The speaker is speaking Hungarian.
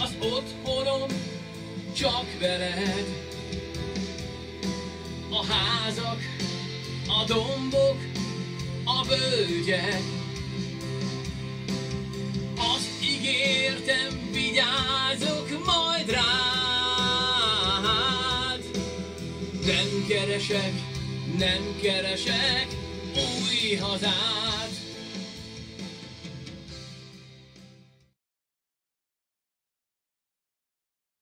az otthonom csak veled. A házak, a dombok, a völgyek. Azt ígértem, vigyázok majd rád. Nem keresek, nem keresek új hazát.